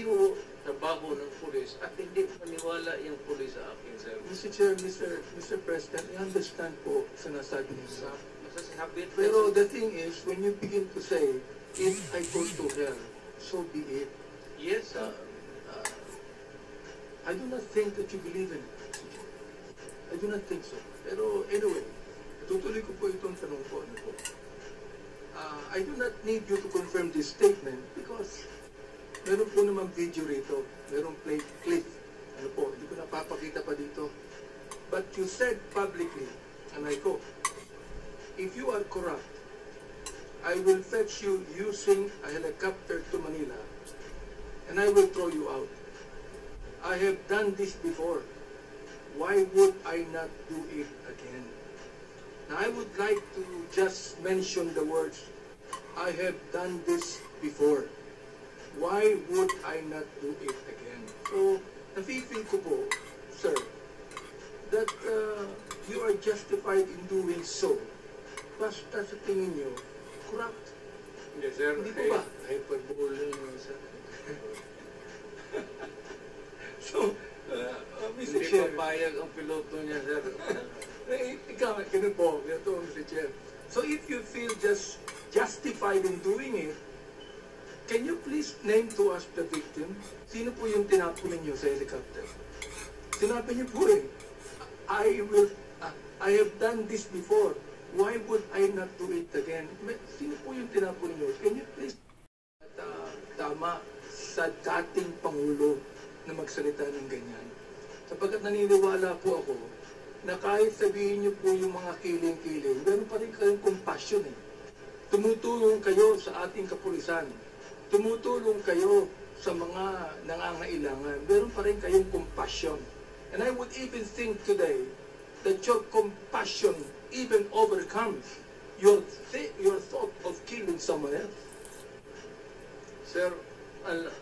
hindi ho, trabaho ng pulis at hindi maniwala yung pulis sa akin, sir. Mr. Chair, Mr. Mr. President, I understand po sa nasabi niyo. Sa, Pero the thing is, when you begin to say, if I go to hell, so be it. yes, Uh, sir. uh, I do not think that you believe in it. I do not think so. Pero anyway, tutuloy ko po itong tanong ko. Ano po. Uh, I do not need you to confirm this statement because meron po naman video rito. Meron play clip. Ano po, hindi ko napapakita pa dito. But you said publicly, and I quote, if you are corrupt, I will fetch you using a helicopter to Manila and I will throw you out. I have done this before. Why would I not do it again? Now, I would like to just mention the words, I have done this before. Why would I not do it again? So, nafe-feel ko po, sir, that uh, you are justified in doing so. Basta sa tingin nyo, corrupt. Yes, sir. Hindi po ba? Hyperbole yun, sir. So, uh, uh, Mr. Hindi Chair, papayag ang piloto niya, sir. Eh, ikaw, ganun po, ganito, Mr. Chair. So if you feel just justified in doing it, can you please name to us the victim? Sino po yung tinapon ninyo sa helicopter? Sinabi niyo po eh, I will, uh, I have done this before. Why would I not do it again? Sino po yung tinapon ninyo? Can you please at, uh, tama sa dating Pangulo na magsalita ng ganyan. Sapagkat naniniwala po ako na kahit sabihin niyo po yung mga kiling-kiling, meron pa rin kayong compassion eh. Tumutulong kayo sa ating kapulisan. Tumutulong kayo sa mga nangangailangan. Meron pa rin kayong compassion. And I would even think today that your compassion even overcomes your, th- your thought of killing someone else. Sir, al-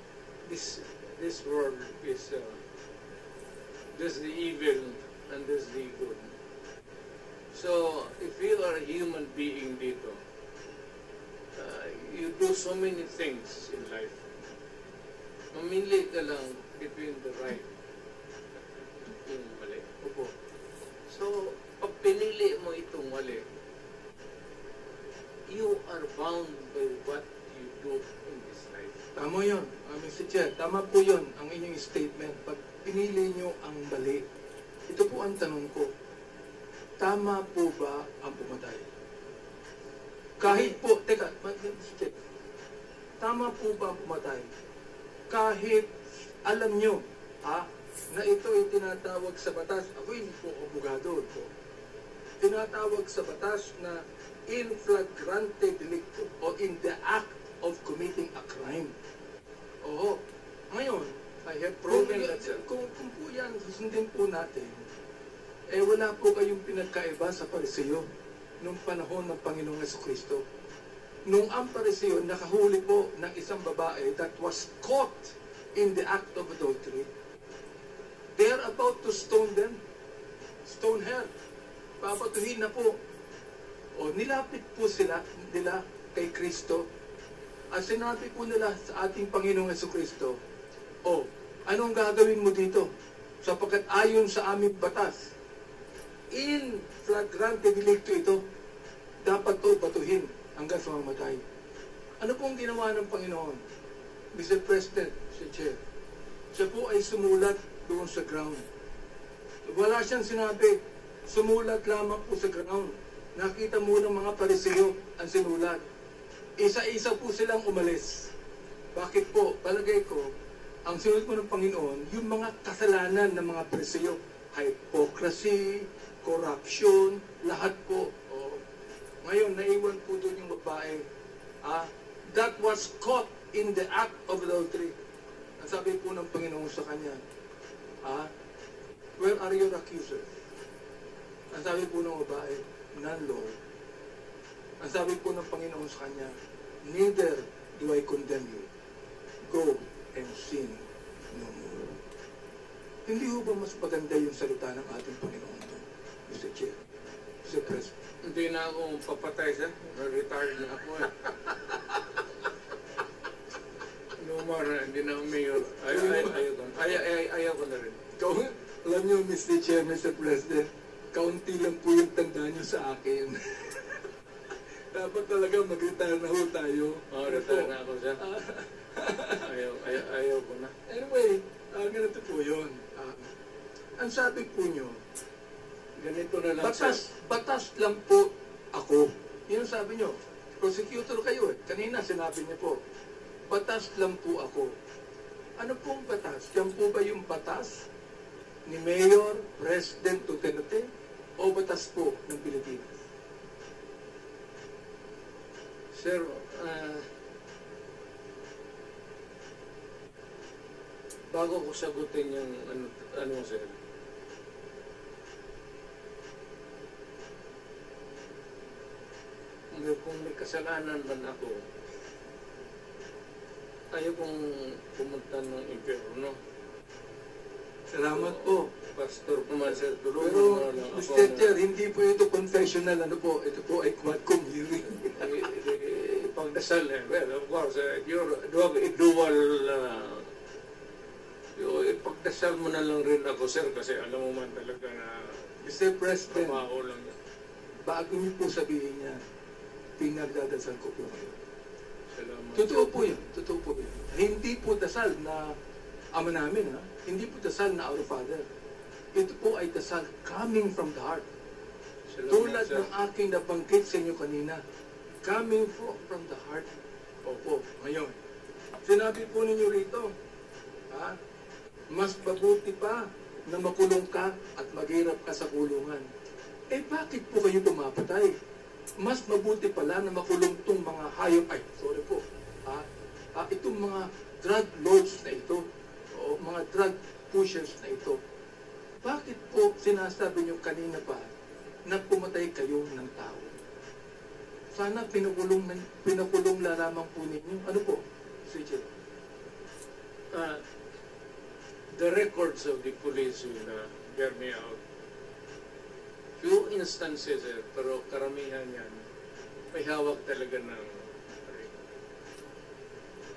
this this world is uh, there's the evil and there's the good. So, if you are a human being dito, you do so many things in life. Mamili ka lang between the right at yung mali. Opo. So, pag pinili mo itong mali, you are bound by what you do in this life. Tama yun, uh, Mr. Chair. Tama po yun, ang inyong statement. Pag pinili nyo ang mali, ito po ang tanong ko. Tama po ba ang pumatay? Kahit po, teka. Tama po ba pumatay? Kahit alam nyo, ha, na ito ay tinatawag sa batas. Ako hindi po abogado po. Tinatawag sa batas na in flagrante delicto o in the act of committing a crime. Oo. Ngayon, I have kung, proven that, sir. kung, kung po yan, susundin po natin, eh wala po kayong pinagkaiba sa pariseo nung panahon ng Panginoong Yeso Kristo. Nung ang pariseo nakahuli po ng isang babae that was caught in the act of adultery, they are about to stone them. Stone her. Papatuhin na po. O nilapit po sila nila kay Kristo at sinabi po nila sa ating Panginoong Yeso Kristo, O, anong gagawin mo dito? Sapagkat ayon sa aming batas, in flagrante delicto ito, dapat to batuhin hanggang sa mamatay. Ano pong ginawa ng Panginoon? Mr. President, Mr. Chair, siya po ay sumulat doon sa ground. Wala siyang sinabi, sumulat lamang po sa ground. Nakita mo ng mga pariseo ang sinulat. Isa-isa po silang umalis. Bakit po? Palagay ko, ang sinunod mo ng Panginoon, yung mga kasalanan ng mga pariseo, hypocrisy, corruption, lahat po. Ngayon, naiwan po doon yung babae. Ah, that was caught in the act of adultery. Ang sabi po ng Panginoon sa kanya, ah, where are your accusers? Ang sabi po ng babae, none, Lord. Ang sabi po ng Panginoon sa kanya, neither do I condemn you. Go and sin no more. Hindi ho ba mas maganda yung salita ng ating Panginoon Mr. Chair, Mr. President? Hindi na ako papatay, sir. Retired na ako. eh. No, Umar na hindi na mayor. Ay, ay, ayaw ko. Ay, ay, ay, ayaw ko na rin. Ikaw, alam niyo, Mr. Chair, Mr. President, kaunti lang po yung tanda niyo sa akin. Dapat talaga mag-retire na ho tayo. Oh, retire na ako siya. Ayaw, ayaw, ayaw ko na. anyway, ah, ganito po yun. Ah, ang sabi po niyo, Ganito na lang, sir. batas, batas lang po ako. Yun sabi niyo. Prosecutor kayo eh. Kanina sinabi niyo po, batas lang po ako. Ano pong batas? Yan po ba yung batas ni Mayor President Duterte o batas po ng Pilipinas? Sir, ah, bago ko sagutin yung ano, ano sir, kung may kasalanan man ako, ayaw kong pumunta ng impyerno. Salamat po. Pastor sir, tulungan Pero, mo lang ako. Mr. Chair, hindi po ito confessional. Ano po? Ito po ay quadcom hearing. Eh, eh, pagdasal eh. Well, of course, eh, you're dual, dual uh, ipagdasal mo na lang rin ako, sir, kasi alam mo man talaga na Mr. President, lang bago niyo po sabihin niya, pinagdadasal ko po kayo. Salamat. Totoo po yan. Totoo po yan. Hindi po dasal na ama namin, ha? Hindi po dasal na our Father. Ito po ay dasal coming from the heart. Salamat, Tulad sir. ng aking nabanggit sa inyo kanina, coming from, from the heart. Opo, ngayon. Sinabi po ninyo rito, ha? mas mabuti pa na makulong ka at maghirap ka sa kulungan. Eh bakit po kayo pumapatay? Mas mabuti pala na makulong tong mga hayop, ay, sorry po, ha? Ah, itong mga drug lords na ito, o mga drug pushers na ito, bakit po sinasabi nyo kanina pa na pumatay kayo ng tao? Sana pinukulong, na- pinukulong la lamang po ninyo. Ano po? Sige. Ah, the records of the police will uh, bear me out. Few instances, eh, pero karamihan yan, may hawak talaga ng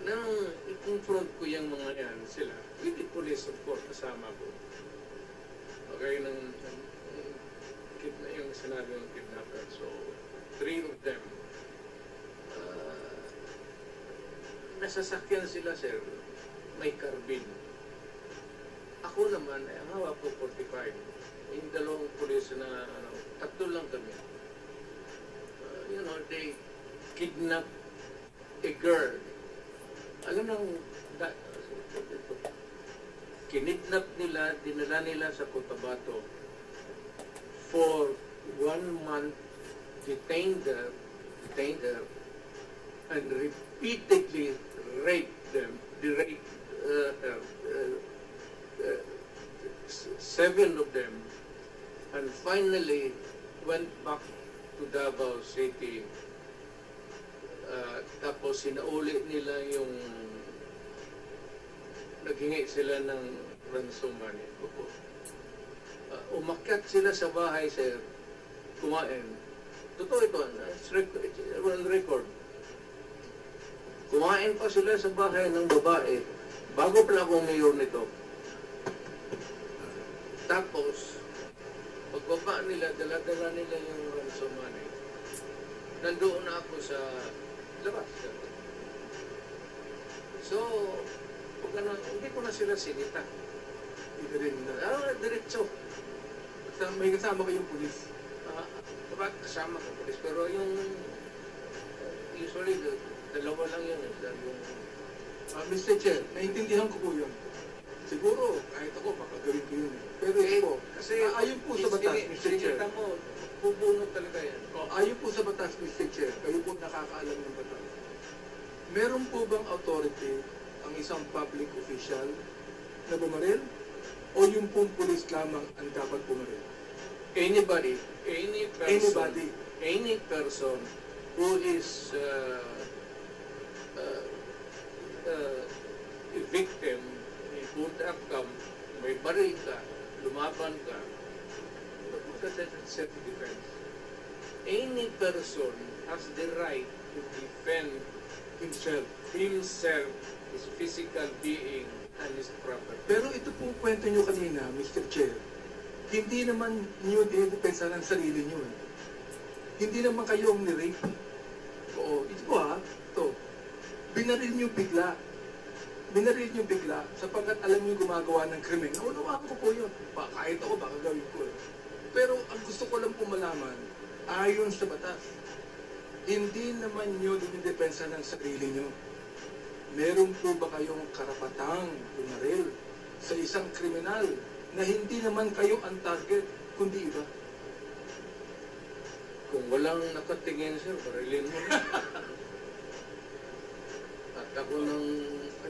nang i-confront ko yung mga yan, sila, with the police of course, kasama ko. Okay, nang, kidna, yung sinabi ng kidnapper. So, three of them, uh, nasasakyan sila, sir, may carbine. Ako naman, eh, ang hawak ko 45. Yung dalawang pulis na, ano, tatlo lang kami. Uh, you know, they kidnap a girl. Alam nang, da, kinidnap nila, dinala nila sa Cotabato for one month, detained her, detained her, and repeatedly raped them, the rape, uh, uh, uh, uh, seven of them, and finally went back to Davao City. Uh, tapos sinauli nila yung naghingi sila ng ransom money. Uh, umakyat sila sa bahay, sir, kumain. Totoo ito, it's rec- it's record. Kumain pa sila sa bahay ng babae bago pala akong mayor nito. Tapos, pagbaba nila, dala-dala nila yung ransom money. Nandoon na ako sa labas. So, pag ano, hindi ko na sila sinita. Hindi rin na. Ah, diretso. Kasama- May kasama kayong pulis. Ah, dapat kasama ko polis. Pero yung, usually, dalawa lang yun. Yung, Ah, Mr. Chair, naintindihan ko po yun. Siguro, kahit ako, makagawin ko yun. eh. Pero ito po, kasi ah, ayon po sa batas, Mr. Chair. mo, bubunot talaga yan. Oh, ayon po sa batas, Mr. Chair, kayo po nakakaalam ng batas. Meron po bang authority ang isang public official na bumaril? O yung pong pulis lamang ang dapat bumaril? Anybody, any person, Anybody. any person who is uh, uh, uh, a victim, put up may baril ka, lumaban ka, because that's self-defense. Any person has the right to defend himself. himself, his physical being, and his property. Pero ito pong kwento nyo kanina, Mr. Chair, hindi naman nyo dinedepensa ng sarili nyo. Hindi naman kayo ang nirape. Oo, ito po ha, ito. Binaril nyo bigla. Binaril nyo bigla sapagkat alam nyo gumagawa ng krimen. Naunawaan ko po yun. Ba, kahit ako, baka gawin ko. Pero ang gusto ko lang po malaman, ayon sa batas, hindi naman nyo dinidepensa ng sarili nyo. Meron po ba kayong karapatang pumaril sa isang kriminal na hindi naman kayo ang target, kundi iba? Kung walang nakatingin, sir, barilin mo na. At ako nang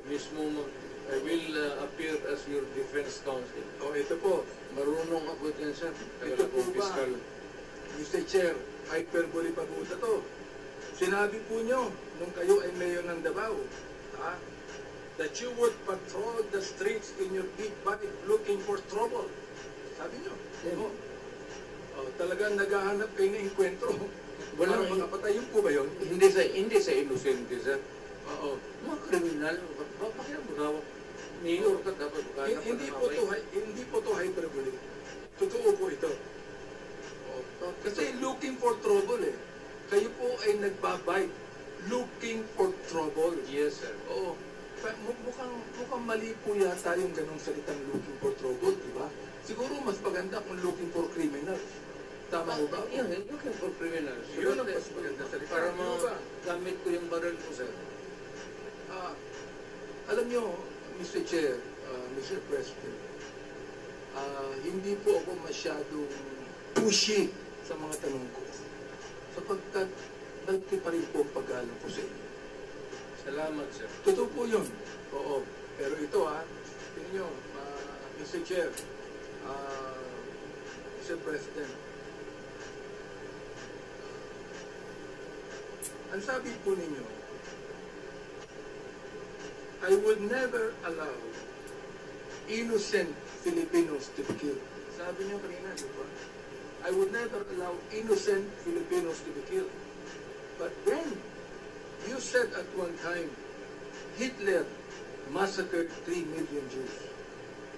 mismo I will uh, appear as your defense counsel. O ito po, Marunong ako din, sir. Ito po ba? fiscal. Mr. Chair, hyperbole pa po ito to. Sinabi po nyo, nung kayo ay mayor ng Davao, ha, that you would patrol the streets in your big bike looking for trouble. Sabi nyo. Yeah. Oo. Oh, talagang naghahanap kayo ng enkwentro. Walang- Walang mga patayin po ba yun? Hindi sa hindi sa inosente, sir. Oo. Mga kriminal, ba- bakit mo daw? Mayor ka dapat maghanap hindi po to hindi po to hyperbole. Totoo po ito. Kasi looking for trouble eh. Kayo po ay nagbabike looking for trouble. Yes, sir. Oo. Mukhang, mukhang mali po yata yung ganong salitang looking for trouble, di ba? Siguro mas maganda kung looking for criminal. Tama ho ba? Yun, looking for criminals. Yun ang mas maganda salita. Para magamit ko yung baril ko, sir. Ah, alam nyo, Mr. Chair, ah, Mr. President, ah, hindi po ako masyadong pushy sa mga tanong ko. Sapagkat malaki pa rin po ang pag-alam ko sa inyo. Salamat, sir. Totoo po yun. Oo. Pero ito ha, tingnan nyo, ah, Mr. Chair, ah, Mr. President, ang sabi po ninyo, I would never allow innocent Filipinos to be killed. Sabi niyo kanina, di ba? I would never allow innocent Filipinos to be killed. But then, you said at one time, Hitler massacred 3 million Jews.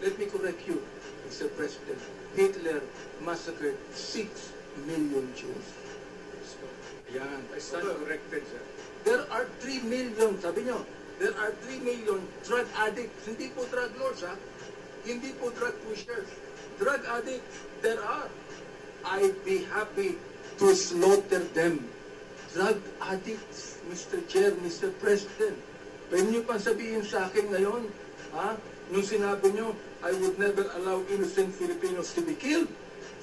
Let me correct you, Mr. President. Hitler massacred 6 million Jews. So, Yan. I stand corrected, sir. There are 3 million, sabi nyo, there are 3 million drug addicts. Hindi po drug lords, ha? Hindi po drug pushers. Drug addicts, there are. I'd be happy to slaughter them. Drug addicts, Mr. Chair, Mr. President. Pwede nyo pang sabihin sa akin ngayon, ha? Nung sinabi nyo, I would never allow innocent Filipinos to be killed.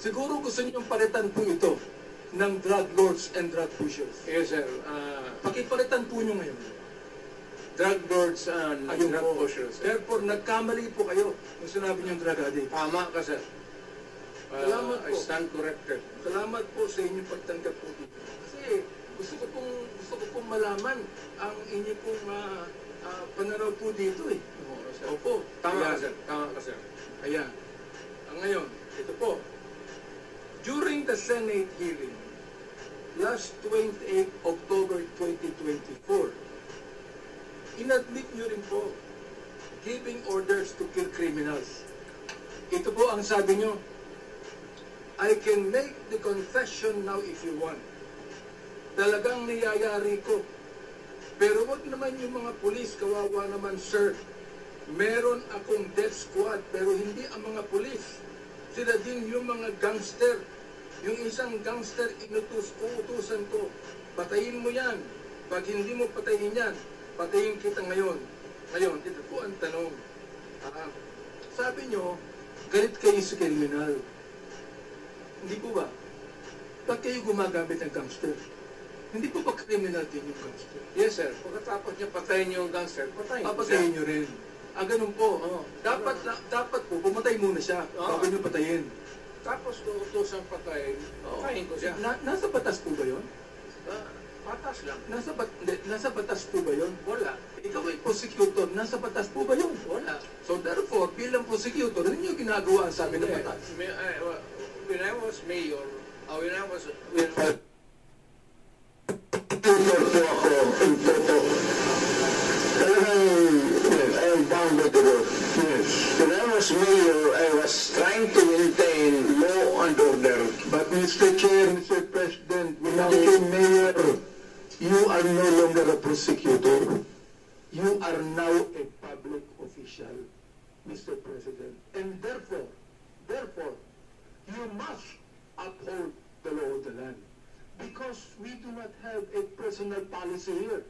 Siguro gusto nyo palitan po ito ng drug lords and drug pushers. Yes, sir. Uh, Pakipalitan po nyo ngayon. Drug lords and Ayun drug po. pushers. Therefore, nagkamali po kayo nung sinabi niyong drug addict. Tama ka, sir. Uh, Salamat I po. stand corrected. Salamat po sa inyong pagtanggap po dito. Kasi gusto ko pong, gusto ko pong malaman ang inyong pong ah, ah, pananaw po dito eh. Oo, sir. Opo. Tama ka, Ayan. sir. Tama ka, sir. Ayan. Ang ngayon, ito po. During the Senate hearing, last 28 October 2024, inadmit nyo rin po giving orders to kill criminals. Ito po ang sabi nyo, I can make the confession now if you want. Talagang niyayari ko. Pero wag naman yung mga pulis, kawawa naman sir. Meron akong death squad pero hindi ang mga pulis. Sila din yung mga gangster. Yung isang gangster inutus, uutusan ko. Patayin mo yan. Pag hindi mo patayin yan, patayin kita ngayon. Ngayon, ito po ang tanong. Ah, sabi nyo, galit kayo sa kriminal. Hindi po ba? Ba't kayo gumagamit ng gangster? Hindi po ba criminal din yung gangster? Yes, sir. Pagkatapos niya patayin yung gangster, patayin. Papatayin nyo rin. Ah, ganun po. Oo. Dapat, na- dapat po, pumatay muna siya Oo. bago nyo patayin. Tapos kung utusan patayin, patayin ko siya. Na, nasa batas po ba yun? batas lang. Nasa, bat, nasa batas po ba yun? Wala. Ikaw ay prosecutor, nasa batas po ba yun? Wala. So therefore, bilang prosecutor, yun yung ginagawa sa amin ng batas. When I was mayor, uh, when I was... When... I am bound by the road. When I was mayor, I was trying to maintain law and order. But Mr. Chair, Mr. President, when I became mayor, you are no longer a prosecutor. You are now a public official, Mr. President. And therefore, therefore, you must uphold the law of the land. Because we do not have a personal policy here.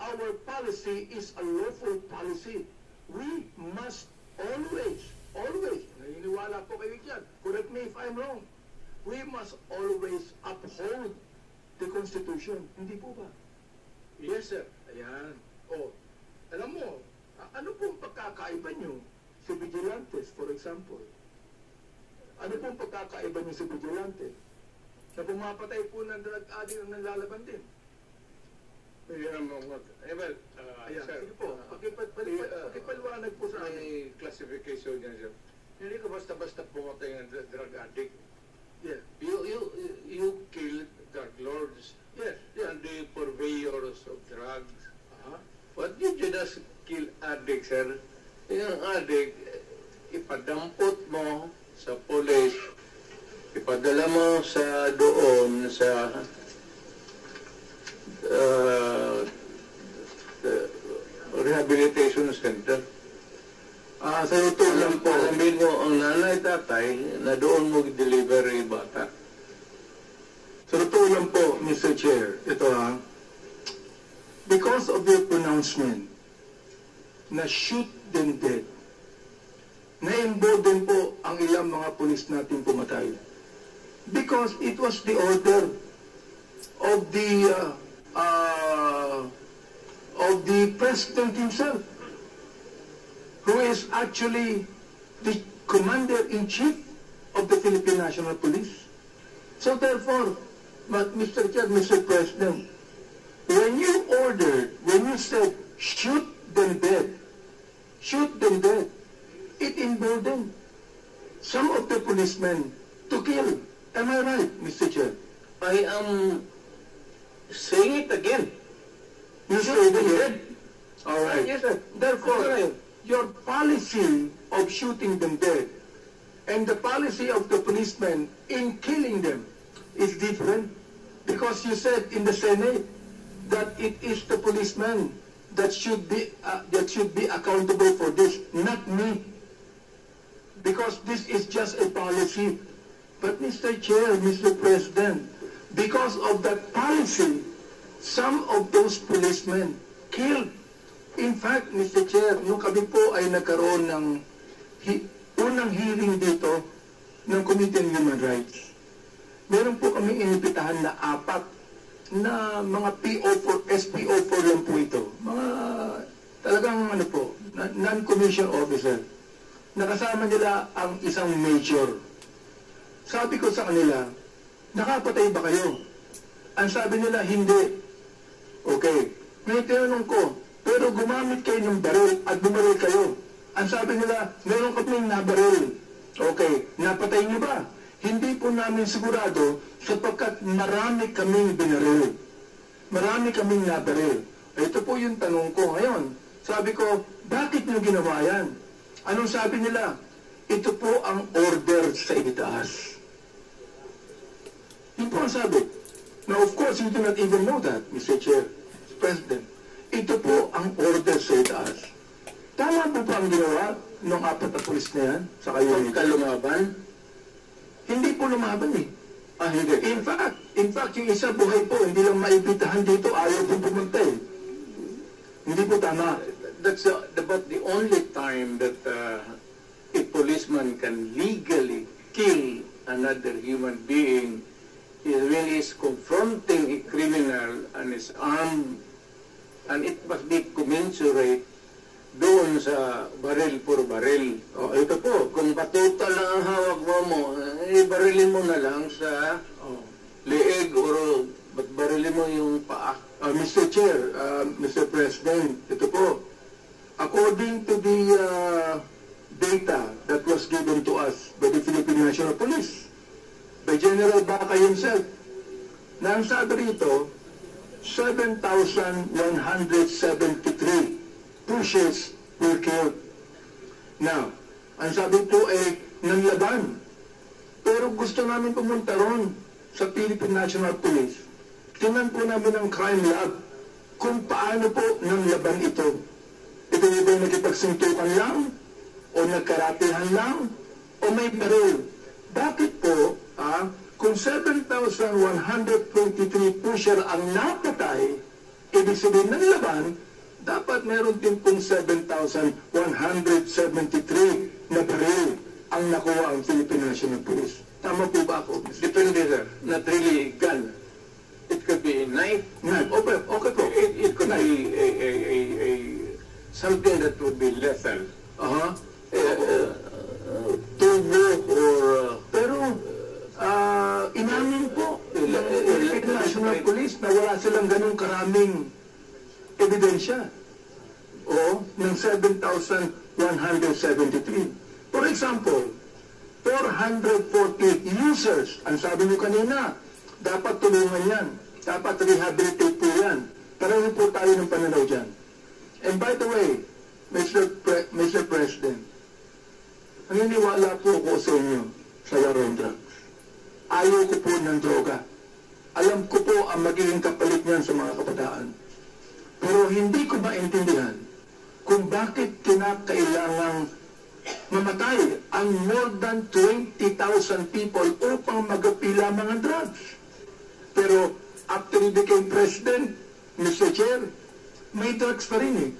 Our policy is a lawful policy. We must always, always, naniniwala po kayo dyan, correct me if I'm wrong, we must always uphold the Constitution. Hindi po ba? Yes, sir. Ayan. O, alam mo, ano pong pagkakaiba nyo sa vigilantes, for example? Ano pong pagkakaiba nyo sa vigilante? Na pumapatay po ng drug addict na nalalaban din. Ang mga, eh, well, uh, Ayan, sir, sige po. uh, Pakipal, uh, pakipaliwanag po sa amin. may classification yan, sir. Hindi ka basta-basta pumatay ng dr- drug addict. Yeah. You, you, you killed drug lords Yes, yes. and the purveyors of drugs. Ah, But you just kill addict, sir. Yung addict, ipadampot mo sa police, ipadala mo sa doon sa uh, the rehabilitation center. Ah, sa totoo lang po. Alamin mo ang nanay tatay na doon mo deliver yung bata. Sa totoo lang po, Mr. Chair, ito ha, because of your pronouncement na shoot them dead, na-embolden po ang ilang mga pulis natin pumatay. Because it was the order of the uh, uh, of the president himself, who is actually the commander-in-chief of the Philippine National Police. So therefore, but Mr. Chair, Mr. President, when you ordered, when you said, shoot them dead, shoot them dead, it emboldened some of the policemen to kill. Am I right, Mr. Chair? I am saying it again. You shoot them dead? All right. Yes, sir. Therefore, Right. Your policy of shooting them dead and the policy of the policemen in killing them is different because you said in the Senate that it is the policeman that should be uh, that should be accountable for this, not me. Because this is just a policy. But Mr. Chair, Mr. President, because of that policy, some of those policemen killed In fact, Mr. Chair, nung kami po ay nagkaroon ng hi- unang hearing dito ng Committee on Human Rights, meron po kami inibitahan na apat na mga PO4, SPO4 lang po ito. Mga talagang ano po, non-commissioned officer. Nakasama nila ang isang major. Sabi ko sa kanila, nakapatay ba kayo? Ang sabi nila, hindi. Okay. May tinanong ko, pero gumamit kayo ng baril at bumaril kayo. Ang sabi nila, meron kaming nabaril. Okay, napatay niyo ba? Hindi po namin sigurado sapagkat marami kaming binaril. Marami kaming nabaril. Ito po yung tanong ko ngayon. Sabi ko, bakit niyo ginawa yan? Anong sabi nila? Ito po ang order sa itaas. Yun po ang sabi. Now, of course, you do not even know that, Mr. Chair. President. Ito po ang order sa itaas. Tama po ba ang ginawa ng apat na pulis na yan sa kayo Pagka lumaban, Hindi po lumaban eh. Ah, hindi. In fact, in fact, yung isa buhay po, hindi lang maibitahan dito, ayaw po pumunta eh. Hindi po tama. that's the, about the only time that uh, a policeman can legally kill another human being is when he is confronting a criminal and is armed and it must be commensurate doon sa baril por baril. Oh, ito po. Kung batuta lang ang hawak mo mo, eh, barilin mo na lang sa Oh. leeg or ba't barilin mo yung paa. Uh, Mr. Chair, uh, Mr. President, ito po. According to the uh, data that was given to us by the Philippine National Police, by General Baca himself, na ang sabi rito, 7,173 Pushers were killed. Now, Ang sabi po ay nanlaban. Pero gusto namin pumunta ron sa Philippine National Police. Tingnan po namin ang crime lab kung paano po nanlaban ito. Ito ba yung nakipagsuntukan lang? O nagkaratihan lang? O may baril? Bakit kung 7,123 pusher ang napatay, ibig sabihin ng laban, dapat meron din pong 7,173 na baril ang nakuha ang Philippine National Police. Tama po ba ako? Depende, sir. Not really gun. It could be a knife. Knife. Okay, okay po. It, it could be a, a, a, a, something that would be lethal. Aha. Uh, uh, tubo or uh, inamin po ng National Police na wala silang ganun karaming ebidensya. O, ng 7,173. For example, 440 users. Ang sabi niyo kanina, dapat tulungan yan. Dapat rehabilitate po yan. Pareho po tayo ng pananaw dyan. And by the way, Mr. Pre- Mr. President, naniniwala po ako sa inyo sa drugs. Ayaw ko po ng droga. Alam ko po ang magiging kapalit niyan sa mga kabataan. Pero hindi ko maintindihan kung bakit kinakailangang mamatay ang more than 20,000 people upang magapila mga drugs. Pero after he became president, Mr. Chair, may drugs pa rin eh.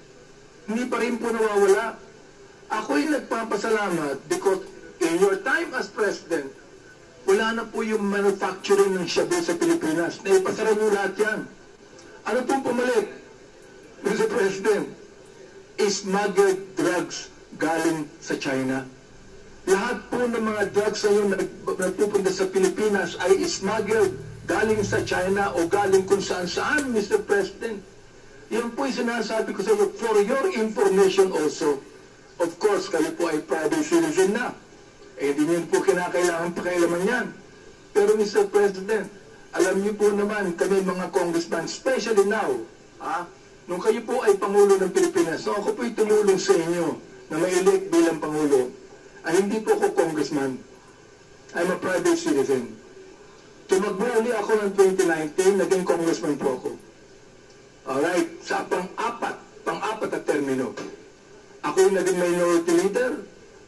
Hindi pa rin po nawawala. Ako'y nagpapasalamat because in your time as president, wala na po yung manufacturing ng shabu sa Pilipinas. Naipasara niyo lahat yan. Ano pong pumalit, Mr. President? Smuggled drugs galing sa China. Lahat po ng mga drugs na nag- nagpupunta sa Pilipinas ay smuggled galing sa China o galing kung saan saan, Mr. President. Yan po yung sinasabi ko sa iyo for your information also. Of course, kayo po ay private citizen na. Eh, hindi niyo po kinakailangan pakialaman yan. Pero Mr. President, alam niyo po naman kami mga congressman, especially now, ah, nung kayo po ay Pangulo ng Pilipinas, so ako po'y tumulong sa inyo na ma-elect bilang Pangulo, ay hindi po ako congressman. I'm a private citizen. Tumakbo uli ako ng 2019, naging congressman po ako. Alright, sa pang-apat, pang-apat na termino. Ako yung naging minority leader,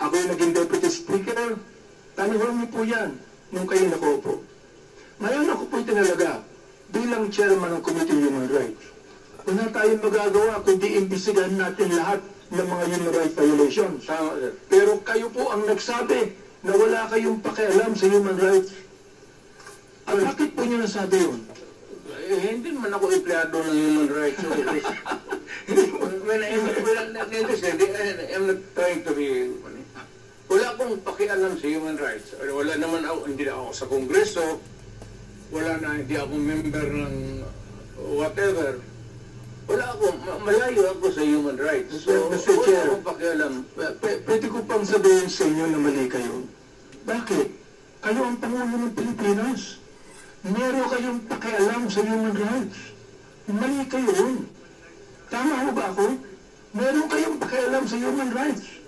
ako yung naging deputy speaker. Tanungan niyo po yan nung kayo nakaupo. Ngayon ako po tinalaga bilang chairman ng Committee on Human Rights. Wala tayong magagawa kundi imbisigahan natin lahat ng mga human rights violations. Pero kayo po ang nagsabi na wala kayong pakialam sa human rights. At bakit po niyo nasabi yun? Eh, hindi man ako empleyado ng human rights. So, when I'm, when I'm I'm not trying to be... Wala akong pakialam sa human rights. Wala naman ako, hindi na ako sa kongreso. Wala na, hindi ako member ng whatever. Wala ako, ma- malayo ako sa human rights. So, Mr. wala Chair. akong pakialam. Pwede ko pang sabihin sa inyo na mali kayo. Bakit? Kayo ang Pangulo ng Pilipinas. Meron kayong pakialam sa human rights. Mali kayo. Tama ho ba ako? Meron kayong pakialam sa human rights.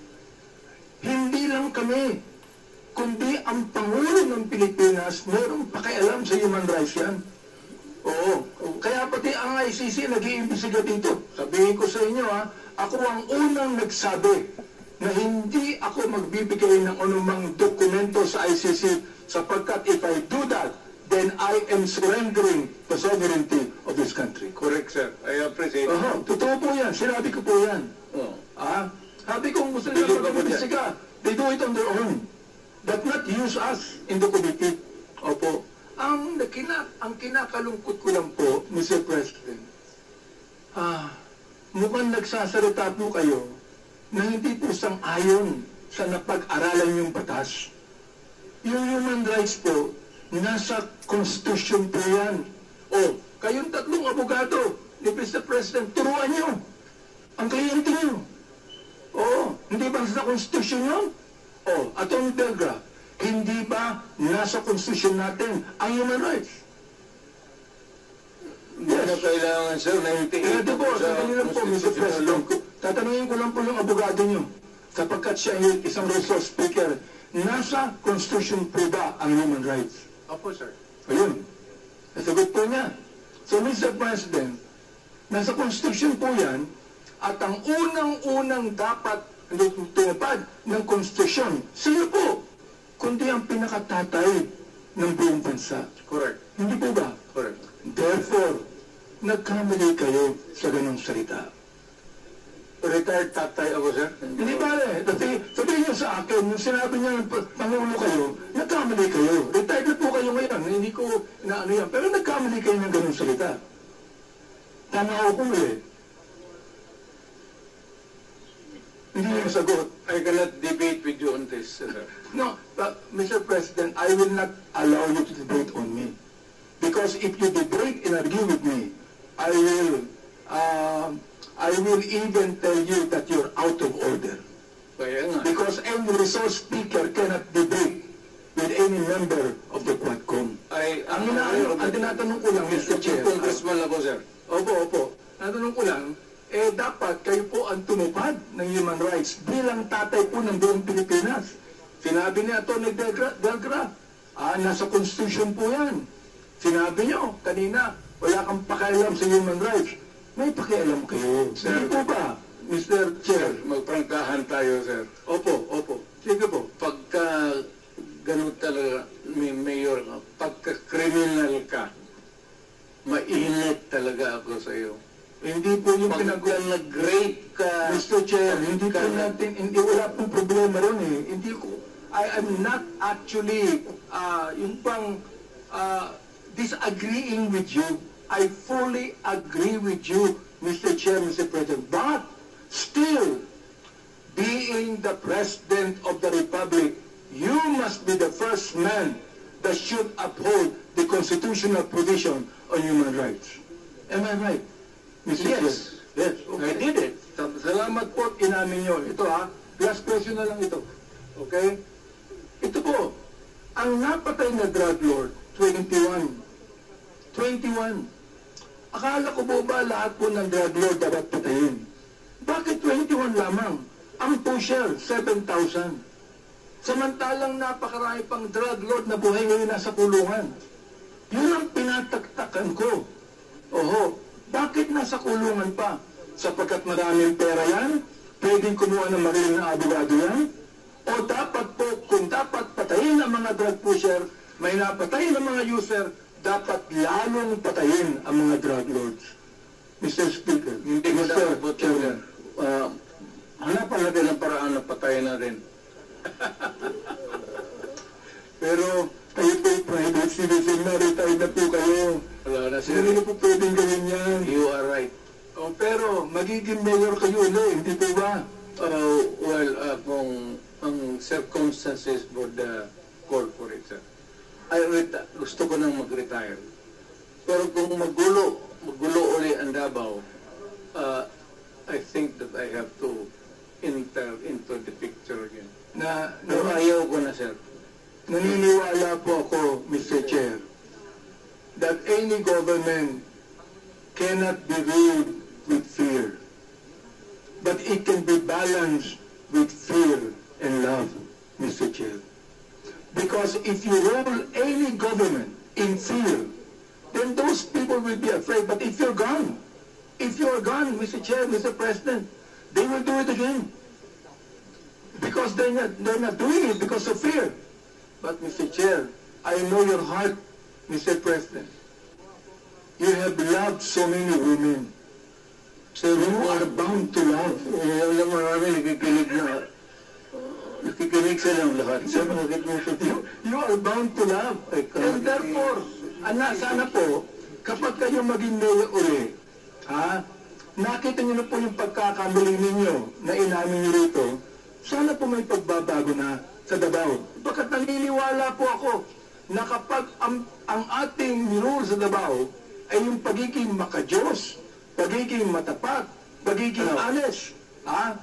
Hindi lang kami, kundi ang Pangulo ng Pilipinas merong pakialam sa human rights yan. Oo. Kaya pati ang ICC nag-iimbestiga dito. Sabihin ko sa inyo ha, ako ang unang nagsabi na hindi ako magbibigay ng anumang dokumento sa ICC sapagkat if I do that, then I am surrendering the sovereignty of this country. Correct, sir. I appreciate it. Oho, totoo po yan. Sinabi ko po yan. Oh. Ah, sabi ko gusto nila mag-imbestiga. They do it on their own. But not use us in the committee. Opo. Ang, kina, ang kinakalungkot ko lang po, Mr. President, ah, mukhang nagsasalita po kayo na hindi po sang-ayon sa napag-aralan yung batas. Yung human rights po, nasa Constitution po yan. O, kayong tatlong abogado ni Mr. President, turuan nyo ang kliyente nyo. Oo, hindi ba sa Constitution yun? O, Atty. Belgra, hindi ba nasa Constitution natin ang human rights? Hindi na kailangan, sir, na hindi Kaya di po, sa sandali lang po, Mr. President, tatanungin ko lang po yung abogado nyo. sapagkat siya ay isang resource speaker. Nasa Constitution po ba ang human rights? Opo, sir. Ayun. Nasagot po niya. So, Mr. President, nasa Constitution po yan, at ang unang-unang dapat tinapad ng Constitution, sino po? Kundi ang pinakatatay ng buong bansa. Correct. Hindi po ba? Correct. Therefore, nagkamali kayo sa ganong salita. Retired tatay ako, sir. Hindi ba eh? Kasi sabihin niyo sa akin, yung sinabi niya ng pa- Pangulo kayo, nagkamali kayo. Retired na po kayo ngayon. Hindi ko na ano yan. Pero nagkamali kayo ng ganong salita. Tama ako po eh. Masagot. I cannot debate with you on this, sir. No, but Mr. President, I will not allow you to debate on me. Because if you debate and argue with me, I will, um, I will even tell you that you're out of order. Because any resource speaker cannot debate with any member of the Quadcom. I, Ang inaano, ang tinatanong ko lang, Mr. Chair, Congressman ako, sir. Opo, opo. Natanong ko lang, eh dapat kayo po ang tumupad ng human rights bilang tatay po ng buong Pilipinas. Sinabi ni Atty. Delgra, Delgra ah, nasa Constitution po yan. Sinabi niyo kanina, wala kang pakialam sa human rights. May pakialam kayo. Sir. Hindi po ba, Mr. Chair? Magprangkahan tayo, sir. Opo, opo. Sige po. Pagka ganun talaga, may mayor ka, pagka criminal ka, mainit talaga ako sa iyo. Hindi po yung Pagka pinag- nag-rape ka, Mr. Chair, hindi po natin, hindi wala pong problema ron eh. Hindi ko, I am not actually, uh, yung pang, uh, disagreeing with you. I fully agree with you, Mr. Chair, Mr. President. But, still, being the President of the Republic, you must be the first man that should uphold the constitutional provision on human rights. Am I right, Yes. Yes, I okay. did it. Sal- Salamat po, inamin nyo. Ito ha, last question na lang ito. Okay? Ito po, ang napatay na drug lord, 21. 21. Akala ko po ba lahat po ng drug lord dapat patayin? Bakit 21 lamang? Ang pusher, 7,000. Samantalang napakarami pang drug lord na buhay ngayon nasa kulungan. Yun ang pinataktakan ko. Oho, bakit nasa kulungan pa? Sapagkat maraming pera yan? Pwedeng kumuha ng mariling na abogado yan? O dapat po, kung dapat patayin ang mga drug pusher, may napatay ng mga user, dapat lalong patayin ang mga drug lords. Mr. Speaker, Hindi Mr. dapat sir. Chairman, Uh, hanapan natin ang paraan na patayin natin. pero kayo po private citizen na, retired na po kayo. Wala na, Hindi sir. niyo po pwedeng gawin yan. You are right. O, pero magiging mayor kayo ulit, hindi po ba? Uh, well, uh, kung ang circumstances for the corporate, sir. I reti- gusto ko nang mag-retire. Pero kung magulo, magulo uli ang Davao, uh, I think that I have to enter into the picture again. Na, na, ayaw ko na, sir. Naniniwala po ako, Mr. Chair, that any government cannot be ruled with fear. But it can be balanced with fear and love, Mr. Chair. Because if you rule any government in fear, then those people will be afraid. But if you're gone, if you're gone, Mr. Chair, Mr. President, they will do it again. Because they're not, they're not doing it because of fear. But Mr. Chair, I know your heart, Mr. President. You have loved so many women. So you are bound to love. Eh, alam mo, marami nakikinig na. Nakikinig silang lahat. Sir, nakikinig You, you are bound to love. And therefore, ana, sana po, kapag kayo maging mayor uli, ha, nakita niyo na po yung pagkakamali ninyo na inamin niyo rito, sana po may pagbabago na sa Davao. Naniniwala po ako na kapag ang, ang ating rule sa Davao ay yung pagiging makajos, pagiging matapat, pagiging honest, ha,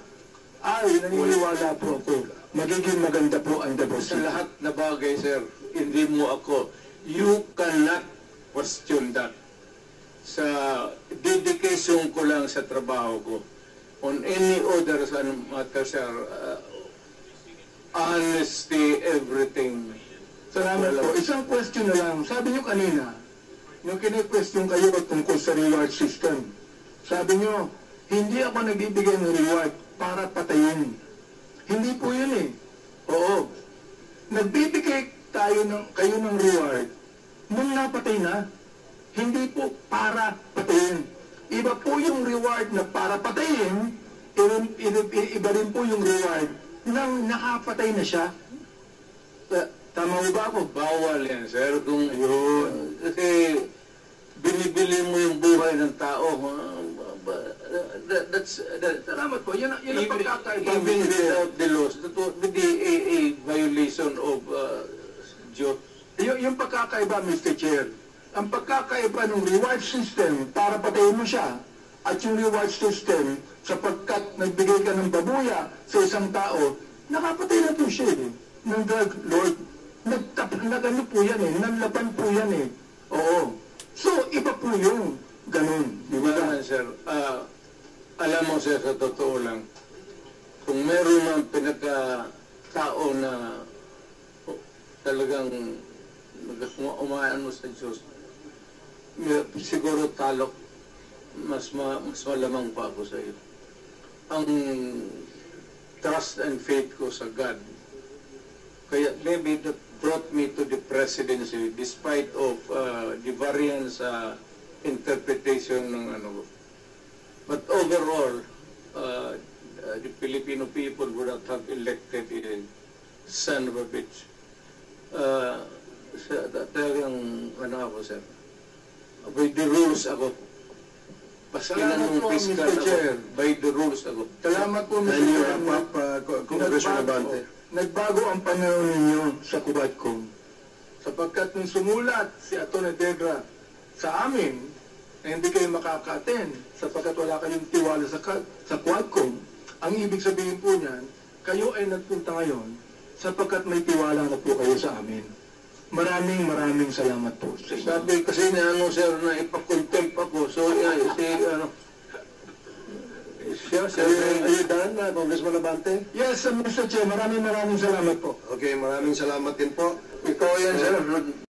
ay naniniwala po ako. Magiging maganda po ang Davao Sa lahat na bagay, sir, hindi mo ako, you cannot question that. Sa dedication ko lang sa trabaho ko, on any other ano, matter, sir, uh, honesty, everything. Salamat po. Isang question na lang. Sabi niyo kanina, nung kine-question kayo tungkol sa reward system, sabi niyo, hindi ako nagbibigay ng reward para patayin. Hindi po yun eh. Oo. Nagbibigay tayo ng, kayo ng reward nung napatay na. Hindi po para patayin. Iba po yung reward na para patayin, iba, iba, iba rin po yung reward nang nakapatay na siya. Eh, Tama mo ba ako? Bawal yan, sir. Kung, Ayun. Kasi binibili mo yung buhay ng tao. ha? Ba- that- that's, that, Salamat po. Yan, ang- yan ang even, pagkakaiba. even without the laws, that would be a, a violation of uh, Diyos. Y- yung pagkakaiba, Mr. Chair, ang pagkakaiba ng reward system para patayin mo siya at yung reward system sapagkat nagbigay ka ng babuya sa isang tao, nakapatay na po siya eh, ng drug lord. Nagtap, nagano po yan eh, nanlaban po yan eh. Oo. So, iba po yung ganun. Di ba? naman, sir? Ah, alam mo, sir, sa totoo lang, kung meron mang pinagka-tao na oh, talagang umaano sa Diyos, siguro talok, mas, ma, mas malamang pa ako sa iyo. Ang trust and faith ko sa God, kaya maybe that brought me to the presidency despite of uh, the variance uh, interpretation ng ano. But overall, uh, uh, the Filipino people would not have elected a son of a bitch. Uh, talagang, ano ako, sir? By the rules ako. Salamat po, Mr. Chair. By the rules ako. Salamat po, Mr. Chair. Congressman Nagbago- Abante? Nagbago ang panahon ninyo sa Kubatcom. Sapagkat nung sumulat si Atty. Degra sa amin, na hindi kayo makaka-attend sapagkat wala kayong tiwala sa, sa Quadcom, ang ibig sabihin po niyan, kayo ay nagpunta ngayon sapagkat may tiwala na po kayo sa amin. Maraming maraming salamat po. Sabi kasi na ano, sir, na ipakontempt ako. So, yeah, si, ano, siya, sir, Are are you done, uh, Congressman Abante? Yes, Mr. Chair, maraming maraming salamat po. Okay, maraming salamat din po. ikaw yan, sir.